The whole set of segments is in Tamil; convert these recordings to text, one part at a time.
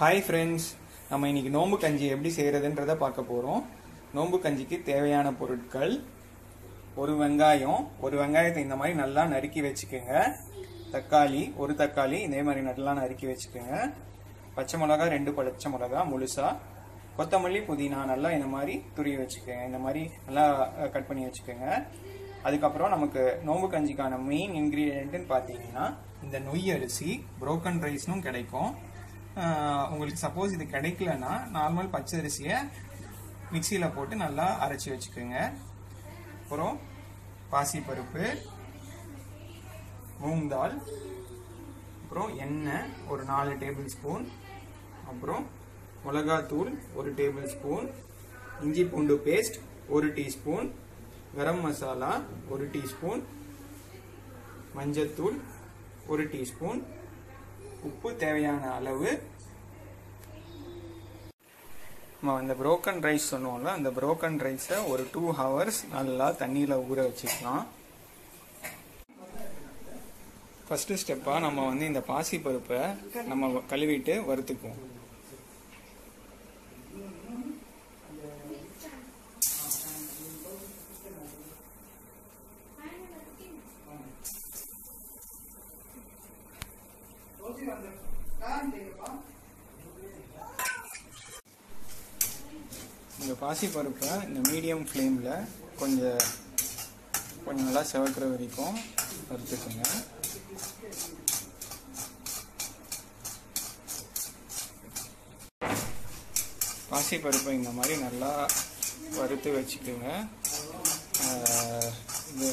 ஹாய் ஃப்ரெண்ட்ஸ் நம்ம இன்னைக்கு நோம்பு கஞ்சி எப்படி செய்கிறதுன்றதை பார்க்க போகிறோம் நோம்பு கஞ்சிக்கு தேவையான பொருட்கள் ஒரு வெங்காயம் ஒரு வெங்காயத்தை இந்த மாதிரி நல்லா நறுக்கி வச்சுக்கோங்க. தக்காளி ஒரு தக்காளி இதே மாதிரி நல்லா நறுக்கி வச்சுக்கோங்க. பச்சை மிளகா ரெண்டு பச்சை மிளகா முழுசாக கொத்தமல்லி புதினா நல்லா இந்த மாதிரி துரிய வச்சுக்கோங்க. இந்த மாதிரி நல்லா கட் பண்ணி வச்சுக்கோங்க. அதுக்கப்புறம் நமக்கு நோம்பு கஞ்சிக்கான மெயின் இன்க்ரீடியன்ட்டுன்னு பார்த்தீங்கன்னா இந்த நொய் அரிசி புரோக்கன் ரைஸ்னும் கிடைக்கும். உங்களுக்கு சப்போஸ் இது கிடைக்கலன்னா நார்மல் பச்சரிசியை மிக்சியில் போட்டு நல்லா அரைச்சி வச்சுக்கோங்க. அப்புறம் பாசிப்பருப்பு மூங்கால் அப்புறம் எண்ணெய் ஒரு நாலு டேபிள் ஸ்பூன் அப்புறம் மிளகாத்தூள் ஒரு டேபிள் ஸ்பூன் இஞ்சி பூண்டு பேஸ்ட் ஒரு டீஸ்பூன் கரம் மசாலா ஒரு டீஸ்பூன் மஞ்சத்தூள் ஒரு டீஸ்பூன் உப்பு தேவையான அளவு நம்ம அந்த புரோக்கன் ரைஸ் சொன்னோம்ல அந்த புரோக்கன் ரைஸை ஒரு டூ ஹவர்ஸ் நல்லா தண்ணியில் ஊற வச்சுக்கலாம். ஃபஸ்ட்டு ஸ்டெப்பாக நம்ம வந்து இந்த பாசி பருப்பை நம்ம கழுவிட்டு வறுத்துக்குவோம். இந்த பாசி பருப்பை இந்த மீடியம் ஃப்ளேமில் கொஞ்சம் கொஞ்சம் நல்லா செவக்கிற வரைக்கும் வறுத்துக்கோங்க. பாசி பருப்பை இந்த மாதிரி நல்லா வறுத்து வச்சுக்கோங்க. இந்த இது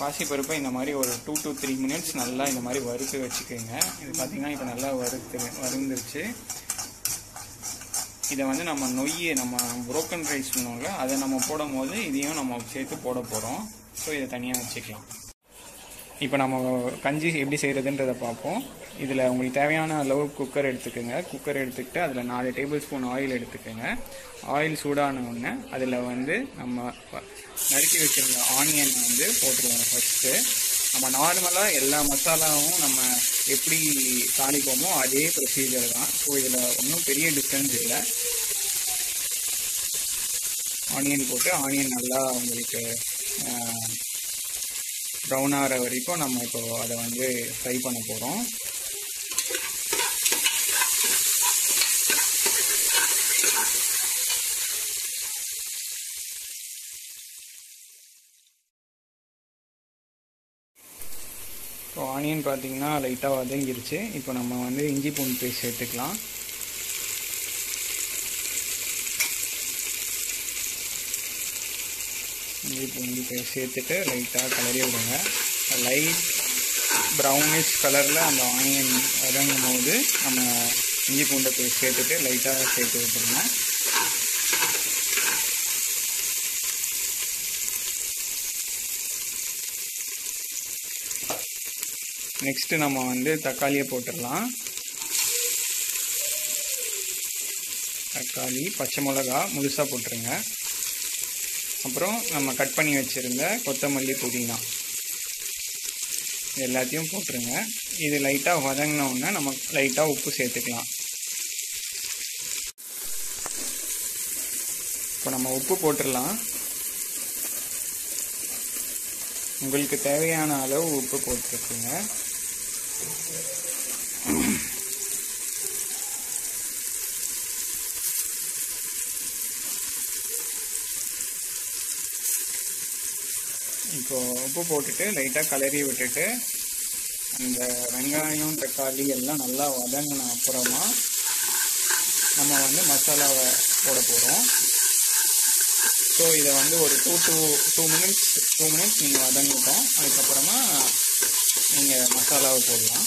பாசி பருப்பை இந்த மாதிரி ஒரு டூ டு த்ரீ மினிட்ஸ் நல்லா இந்த மாதிரி வறுத்து வச்சுக்கோங்க. இது பார்த்தீங்கன்னா இப்போ நல்லா வறுத்து வறுந்துருச்சு. இதை வந்து நம்ம நொய்யை நம்ம புரோக்கன் ரைஸ் சொன்னோம்ல அதை நம்ம போடும் போது இதையும் நம்ம சேர்த்து போட போகிறோம் ஸோ இதை தனியாக வச்சுக்கலாம். இப்போ நம்ம கஞ்சி எப்படி செய்கிறதுன்றதை பார்ப்போம். இதில் உங்களுக்கு தேவையான அளவு குக்கர் எடுத்துக்கோங்க. குக்கர் எடுத்துக்கிட்டு அதில் நாலு டேபிள் ஸ்பூன் ஆயில் எடுத்துக்கோங்க. ஆயில் சூடான உடனே அதில் வந்து நம்ம நறுக்கி வச்சிருந்த ஆனியன் வந்து போட்டுருவோம் ஃபஸ்ட்டு நம்ம நார்மலாக எல்லா மசாலாவும் நம்ம எப்படி தாளிப்போமோ அதே ப்ரொசீஜர் தான். ஸோ இதில் ஒன்றும் பெரிய டிஃப்ரென்ஸ் இல்லை. ஆனியன் போட்டு ஆனியன் நல்லா உங்களுக்கு ப்ரௌன் ஆகிற வரைக்கும் நம்ம இப்போ அதை வந்து ஃப்ரை பண்ண போகிறோம் இப்போ ஆனியன் பார்த்தீங்கன்னா லைட்டாக வதங்கிருச்சு. இப்போ நம்ம வந்து இஞ்சி பூண்டு பேஸ்ட் சேர்த்துக்கலாம். இஞ்சி பூண்டு சேர்த்துட்டு லைட்டாக கிளறி விடுங்க. லைட் ப்ரௌனிஷ் கலரில் அந்த ஆனியன் வதங்கும் போது நம்ம இஞ்சி பூண்டு போய் சேர்த்துட்டு லைட்டாக சேர்த்து விட்டுருங்க நெக்ஸ்ட்டு நம்ம வந்து தக்காளியை போட்டுடலாம். தக்காளி பச்சை மிளகா முழுசாக போட்டுருங்க. அப்புறம் நம்ம கட் பண்ணி வச்சுருந்த கொத்தமல்லி புதினா. எல்லாத்தையும் போட்டுருங்க. இது லைட்டாக வதங்கினோடனே நம்ம லைட்டாக உப்பு சேர்த்துக்கலாம். இப்போ நம்ம உப்பு போட்டுடலாம். உங்களுக்கு தேவையான அளவு உப்பு போட்டுருக்குங்க இப்போது உப்பு போட்டுட்டு லைட்டாக கலரி விட்டுட்டு அந்த வெங்காயம் தக்காளி எல்லாம் நல்லா வதங்கின அப்புறமா நம்ம வந்து மசாலாவை போட போகிறோம் ஸோ இதை வந்து ஒரு two two two minutes two minutes நீங்கள் வதங்கிட்டோம். அதுக்கப்புறமா நீங்கள் மசாலாவை போடலாம்.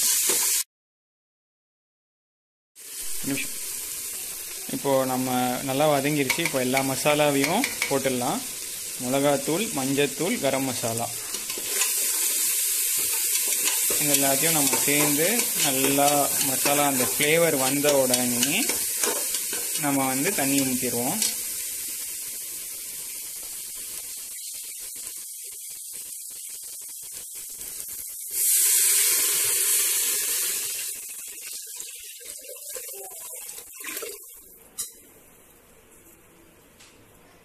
நிமிஷம். இப்போது நம்ம நல்லா வதங்கிருச்சு. இப்போ எல்லா மசாலாவையும் போட்டுடலாம். மிளகாத்தூள் மஞ்சத்தூள் கரம் மசாலா. இது எல்லாத்தையும் நம்ம சேர்ந்து நல்லா மசாலா அந்த ஃப்ளேவர் வந்த உடனே நம்ம வந்து தண்ணி ஊற்றிடுவோம்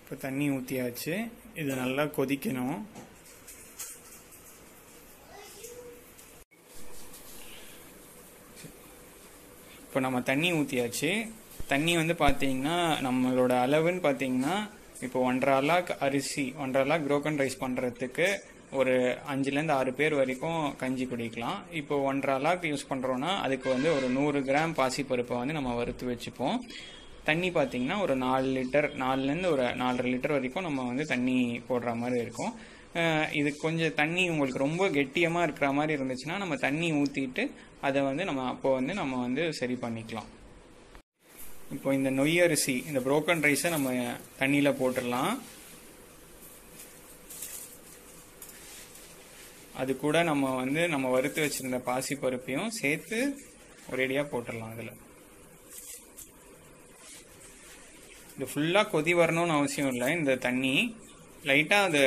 இப்போ தண்ணி ஊற்றியாச்சு இது நல்லா கொதிக்கணும். இப்போ நம்ம தண்ணி ஊற்றியாச்சு தண்ணி வந்து பார்த்தீங்கன்னா நம்மளோட அளவுன்னு பார்த்தீங்கன்னா இப்போ ஒன்றரை லாக் அரிசி ஒன்றரை லாக் ப்ரோக்கன் ரைஸ் பண்ணுறதுக்கு ஒரு அஞ்சுலேருந்து ஆறு பேர் வரைக்கும் கஞ்சி குடிக்கலாம். இப்போ ஒன்றரை லாக் யூஸ் பண்ணுறோன்னா அதுக்கு வந்து ஒரு நூறு கிராம் பாசிப்பருப்பை வந்து நம்ம வறுத்து வச்சுப்போம். தண்ணி பார்த்தீங்கன்னா ஒரு நாலு லிட்டர் நாலுலேருந்து ஒரு நாலரை லிட்டர் வரைக்கும் நம்ம வந்து தண்ணி போடுற மாதிரி இருக்கும். இது கொஞ்சம் தண்ணி உங்களுக்கு ரொம்ப கெட்டியமாக இருக்கிற மாதிரி இருந்துச்சுன்னா நம்ம தண்ணி ஊற்றிட்டு அதை வந்து நம்ம அப்போ வந்து நம்ம வந்து சரி பண்ணிக்கலாம். இப்போ இந்த நொய் அரிசி இந்த புரோக்கன் ரைஸை நம்ம தண்ணியில் போட்டுடலாம். அது கூட நம்ம வந்து நம்ம வறுத்து வச்சுருந்த பாசி பருப்பையும் சேர்த்து ஒரேடியாக போட்டுடலாம் அதில். இது ஃபுல்லாக கொதி வரணும்னு அவசியம் இல்லை. இந்த தண்ணி லைட்டாக அது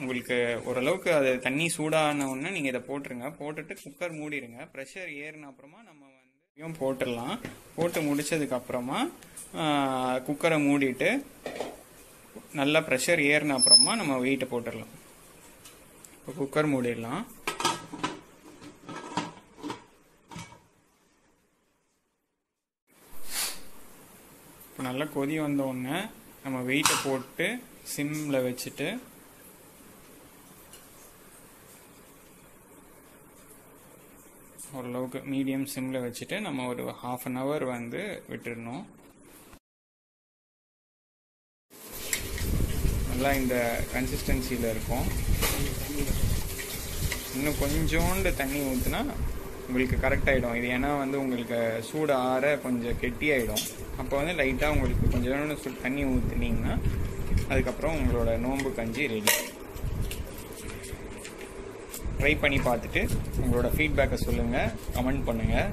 உங்களுக்கு ஓரளவுக்கு அது தண்ணி சூடான உடனே நீங்கள் இதை போட்டுருங்க. போட்டுட்டு குக்கர் மூடிடுங்க ப்ரெஷர் ஏறின அப்புறமா நம்ம வந்து போட்டுடலாம். போட்டு முடிச்சதுக்கப்புறமா குக்கரை மூடிட்டு நல்லா ப்ரெஷர் ஏறின அப்புறமா நம்ம வெயிட்டை போட்டுடலாம். இப்போ குக்கர் மூடிடலாம். நல்லா கொதி வந்தோடனே நம்ம வெயிட்டை போட்டு சிம்மில் வச்சுட்டு ஓரளவுக்கு மீடியம் சிம்மில் வச்சுட்டு நம்ம ஒரு ஹாஃப் அன் ஹவர் வந்து விட்டுடணும். நல்லா இந்த கன்சிஸ்டன்சியில் இருக்கும். இன்னும் கொஞ்சோண்டு தண்ணி ஊற்றுனா உங்களுக்கு கரெக்ட் ஆகிடும் இது ஏன்னா வந்து உங்களுக்கு சூடு ஆற கொஞ்சம் கெட்டியாயிடும். அப்போ வந்து லைட்டாக உங்களுக்கு கொஞ்சோண்டு சூடு தண்ணி ஊற்றுனீங்கன்னா அதுக்கப்புறம் உங்களோட நோன்பு கஞ்சி ரெடி ட்ரை பண்ணி பார்த்துட்டு உங்களோட ஃபீட்பேக்கை சொல்லுங்கள் கமெண்ட் பண்ணுங்கள்